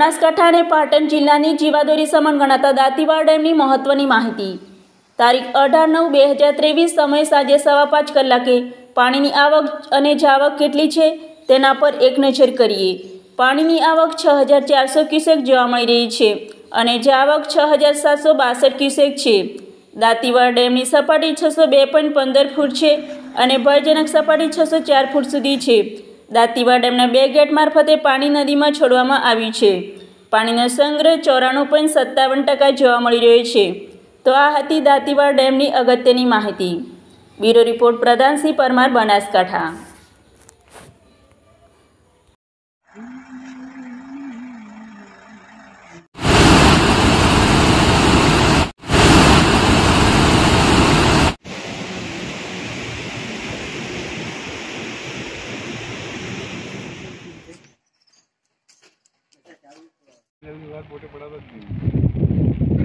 બનાસકાંઠા અને પાટણ જિલ્લાની જીવાદોરી સમાન ગણાતા દાંતીવાડ ડેમની મહત્વની માહિતી. તારીખ અઢાર નવ બે હજાર ત્રેવીસ સમય સાંજે સવા પાંચ કલાકે પાણીની આવક અને જાવક કેટલી છે તેના પર એક નજર કરીએ. પાણીની આવક છ હજાર ચારસો ક્યુસેક જોવા મળી રહી છે અને જાવક છ હજાર સાતસો બાસઠ ક્યુસેક છે. દાંતીવાડ ડેમની સપાટી છસો બે પોઈન્ટ પંદર ફૂટ છે અને ભયજનક સપાટી છસો ચાર ફૂટ સુધી છે. દાંતીવાડા ડેમના બે ગેટ મારફતે પાણી નદીમાં છોડવામાં આવ્યું છે. પાણીનો સંગ્રહ ચોરાણું પોઈન્ટ સત્તાવન ટકા જોવા મળી રહ્યો છે. તો આ હતી દાંતીવાડ ડેમની અગત્યની માહિતી. Bureau report Pradhansinh Parmar Banaskantha. વિભાગ મોટે પડાવવા જ નહીં.